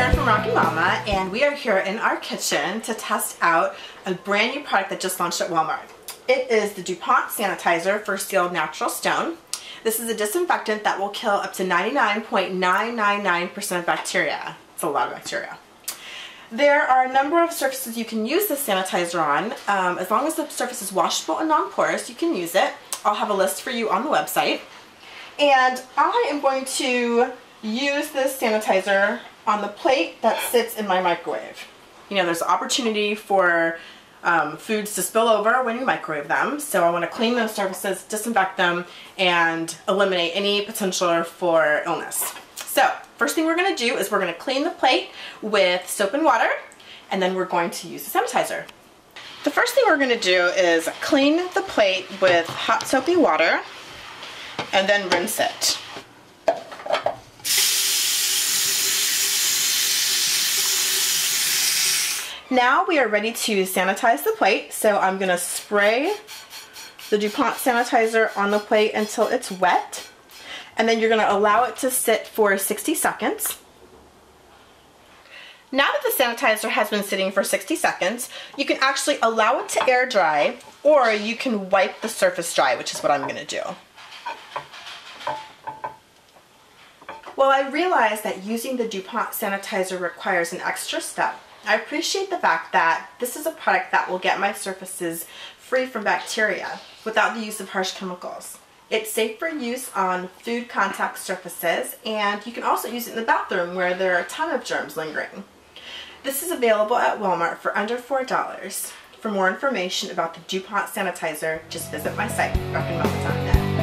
Rockin Mama and we are here in our kitchen to test out a brand new product that just launched at Walmart. It is the DuPont Sanitizer for Sealed Natural Stone. This is a disinfectant that will kill up to 99.999% of bacteria. It's a lot of bacteria. There are a number of surfaces you can use this sanitizer on. Um, as long as the surface is washable and non-porous, you can use it. I'll have a list for you on the website. And I am going to use this sanitizer on the plate that sits in my microwave. You know, there's opportunity for um, foods to spill over when you microwave them, so I want to clean those surfaces, disinfect them, and eliminate any potential for illness. So, first thing we're going to do is we're going to clean the plate with soap and water, and then we're going to use the sanitizer. The first thing we're going to do is clean the plate with hot soapy water, and then rinse it. Now we are ready to sanitize the plate. So I'm going to spray the DuPont sanitizer on the plate until it's wet. And then you're going to allow it to sit for 60 seconds. Now that the sanitizer has been sitting for 60 seconds, you can actually allow it to air dry or you can wipe the surface dry, which is what I'm going to do. Well, I realize that using the DuPont sanitizer requires an extra step I appreciate the fact that this is a product that will get my surfaces free from bacteria without the use of harsh chemicals. It's safe for use on food contact surfaces and you can also use it in the bathroom where there are a ton of germs lingering. This is available at Walmart for under $4. For more information about the DuPont sanitizer, just visit my site, RockinMama.net.